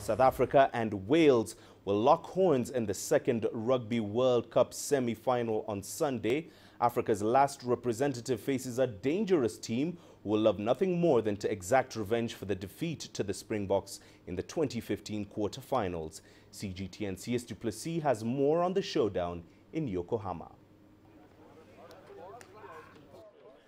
South Africa and Wales will lock horns in the second Rugby World Cup semi-final on Sunday. Africa's last representative faces a dangerous team who will love nothing more than to exact revenge for the defeat to the Springboks in the 2015 quarter-finals. CGTN Sias du Plessis has more on the showdown in Yokohama.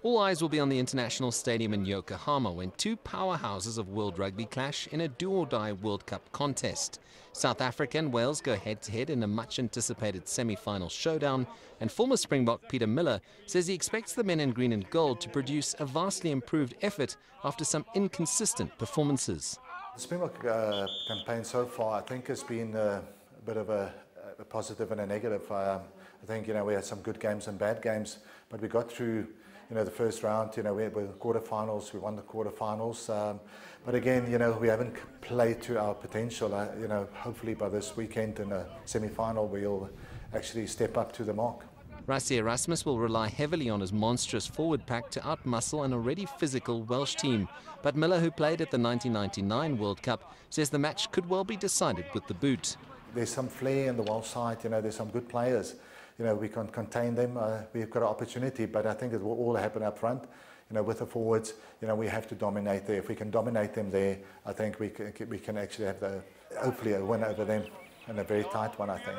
All eyes will be on the International Stadium in Yokohama when two powerhouses of World Rugby clash in a do-or-die World Cup contest. South Africa and Wales go head-to-head in a much-anticipated semi-final showdown, and former Springbok Pieter Muller says he expects the men in green and gold to produce a vastly improved effort after some inconsistent performances. The Springbok uh, campaign so far, I think, has been uh, a bit of a, a positive and a negative. Um, I think, you know, we had some good games and bad games, but we got through you know, the first round, you know, we had the quarterfinals, we won the quarterfinals. Um, but again, you know, we haven't played to our potential. Uh, you know, hopefully by this weekend in a semi-final, we'll actually step up to the mark. Rassie Erasmus will rely heavily on his monstrous forward pack to outmuscle an already physical Welsh team. But Muller, who played at the 1999 World Cup, says the match could well be decided with the boot. There's some flair in the Welsh side, you know, there's some good players you know, we can contain them. Uh, we've got an opportunity, but I think it will all happen up front. You know, with the forwards, you know, we have to dominate there. If we can dominate them there, I think we can, we can actually have the, hopefully a win over them and a very tight one, I think.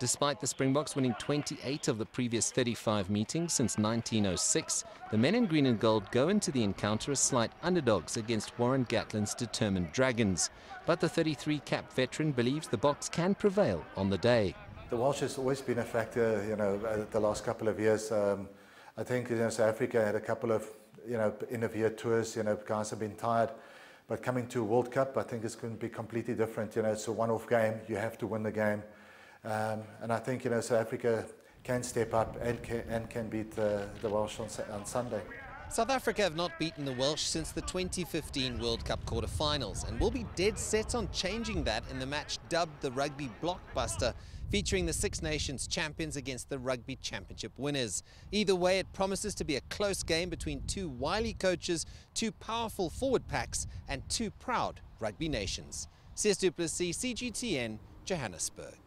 Despite the Springboks winning 28 of the previous 35 meetings since 1906, the men in green and gold go into the encounter as slight underdogs against Warren Gatland's determined Dragons. But the 33-cap veteran believes the Boks can prevail on the day. The Welsh has always been a factor, you know, uh, the last couple of years. Um, I think you know, South Africa had a couple of, you know, end-of-year tours. You know, guys have been tired. But coming to World Cup, I think it's going to be completely different. You know, it's a one-off game. You have to win the game. Um, and I think, you know, South Africa can step up and can, and can beat the, the Welsh on, on Sunday. South Africa have not beaten the Welsh since the 2015 World Cup quarter-finals and will be dead set on changing that in the match dubbed the Rugby Blockbuster featuring the Six Nations champions against the Rugby Championship winners. Either way, it promises to be a close game between two wily coaches, two powerful forward packs, and two proud rugby nations. Sias du Plessis, CGTN, Johannesburg.